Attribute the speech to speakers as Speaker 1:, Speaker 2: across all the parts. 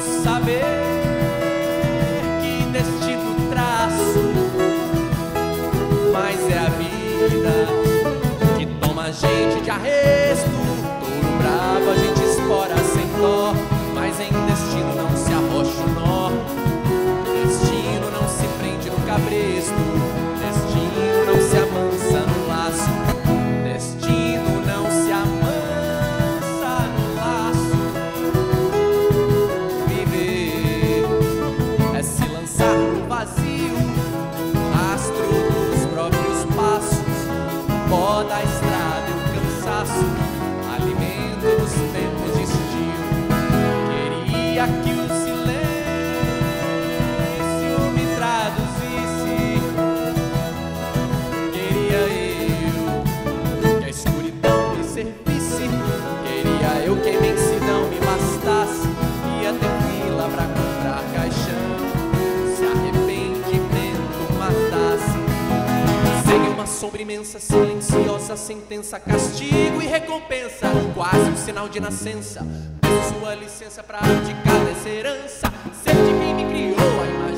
Speaker 1: saber que destino traço, mas é a vida que toma a gente de arresto. Touro bravo a gente espora sem dó. Eu que a imensidão me bastasse. Ia ter fila pra comprar caixão. Se arrependimento matasse. Segue uma sombra imensa, silenciosa, sentença, castigo e recompensa. Quase um sinal de nascença. Peço sua licença pra abdicar dessa herança. Ser de quem me criou a imagem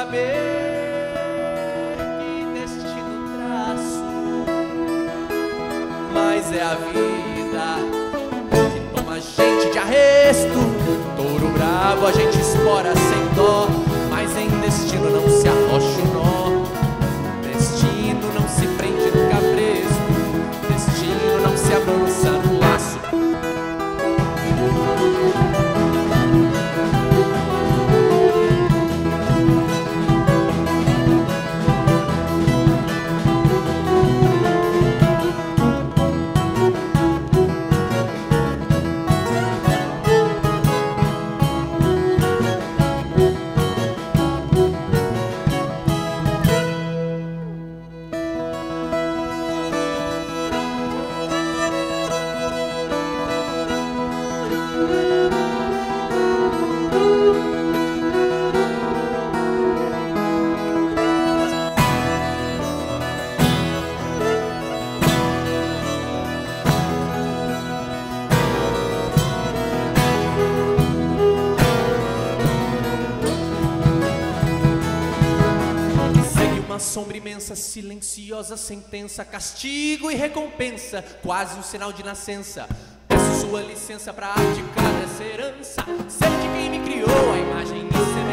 Speaker 1: saber que destino traço, mas é a vida que toma a gente de arresto. Touro bravo a gente espora sem dó, mas em destino não se arrocha sombra imensa, silenciosa sentença, castigo e recompensa, quase um sinal de nascença. Peço sua licença pra abdicar dessa herança, ser de quem me criou a imagem e semelhança,